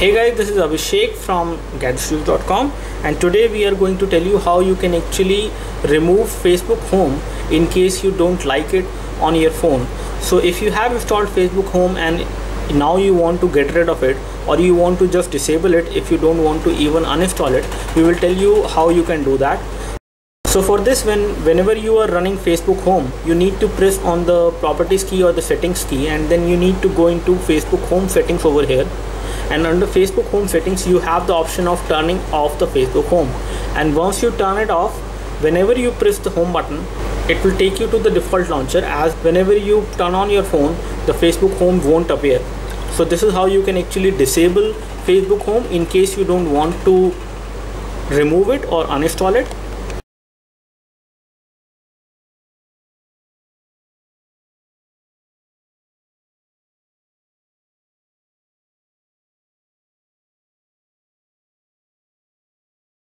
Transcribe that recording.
Hey guys, this is Abhishek from gadgetstouse.com and today we are going to tell you how you can actually remove Facebook Home in case you don't like it on your phone. So if you have installed Facebook Home and now you want to get rid of it or you want to just disable it if you don't want to even uninstall it, we will tell you how you can do that. So for this when whenever you are running Facebook Home, you need to press on the properties key or the settings key and then you need to go into Facebook Home settings over here and under Facebook home settings you have the option of turning off the Facebook home. And once you turn it off whenever you press the home button it will take you to the default launcher as whenever you turn on your phone the Facebook home won't appear. So this is how you can actually disable Facebook home in case you don't want to remove it or uninstall it